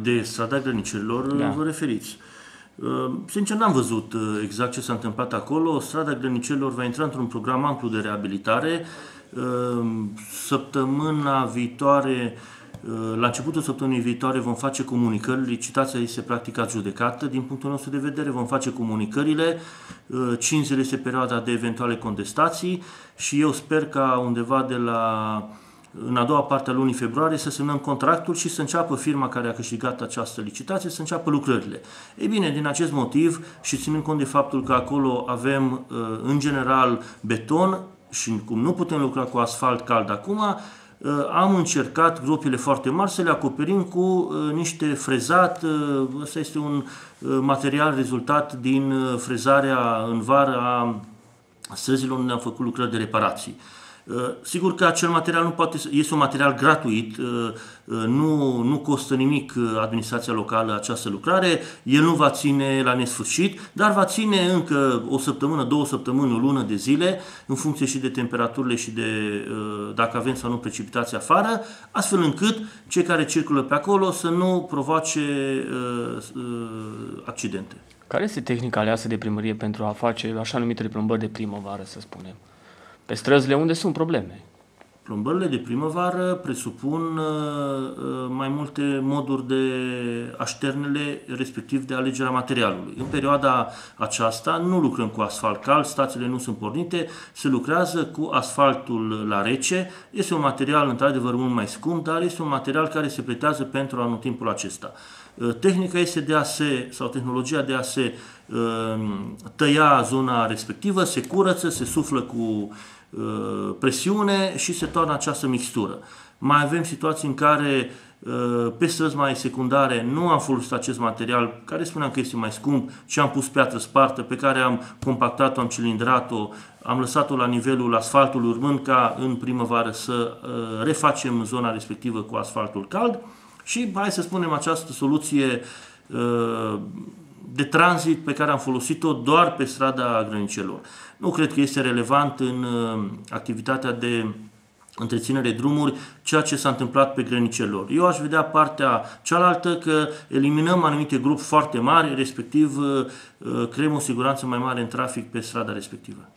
de strada grănicerilor da. vă referiți. Sincer, n-am văzut exact ce s-a întâmplat acolo. Strada grănicerilor va intra într-un program amplu de reabilitare. Săptămâna viitoare la începutul săptămânii viitoare vom face comunicări, licitația este practic adjudecată. Din punctul nostru de vedere vom face comunicările, 5 zile este perioada de eventuale contestații și eu sper ca undeva de la în a doua parte a lunii februarie să semnăm contractul și să înceapă firma care a câștigat această licitație să înceapă lucrările. Ei bine, din acest motiv și ținând cont de faptul că acolo avem în general beton și cum nu putem lucra cu asfalt cald acum, Uh, am încercat gropile foarte mari să le acoperim cu uh, niște frezat. Ăsta uh, este un material rezultat din frezarea în vară a străzilor unde am făcut lucrări de reparații. Uh, sigur că acel material nu poate, este un material gratuit, uh, uh, nu, nu costă nimic administrația locală această lucrare, el nu va ține la nesfârșit, dar va ține încă o săptămână, două săptămâni, o lună de zile, în funcție și de temperaturile și de dacă avem sau nu precipitații afară, astfel încât cei care circulă pe acolo să nu provoace accidente. Care este tehnica aleasă de primărie pentru a face așa numitele plombări de primăvară, să spunem? Pe străzile unde sunt probleme. Plombările de primăvară presupun uh, uh, mai multe moduri de așternele, respectiv de alegerea materialului. În perioada aceasta nu lucrăm cu asfalt cald, stațiile nu sunt pornite, se lucrează cu asfaltul la rece. Este un material într-adevăr mult mai scump, dar este un material care se pretează pentru anotimpul acesta. Uh, tehnica este de a se, sau tehnologia de a se tăia zona respectivă, se curăță, se suflă cu Uh, presiune și se toarnă această mixtură. Mai avem situații în care uh, pe străzi mai secundare nu am folosit acest material, care spuneam că este mai scump, și am pus piatră spartă, pe care am compactat-o, am cilindrat-o, am lăsat-o la nivelul asfaltului, urmând ca în primăvară să uh, refacem zona respectivă cu asfaltul cald și, hai să spunem, această soluție de tranzit pe care am folosit-o doar pe strada grănicelor. Nu cred că este relevant în uh, activitatea de întreținere drumuri, ceea ce s-a întâmplat pe grănicelor. Eu aș vedea partea cealaltă că eliminăm anumite grupuri foarte mari, respectiv uh, uh, creăm o siguranță mai mare în trafic pe strada respectivă.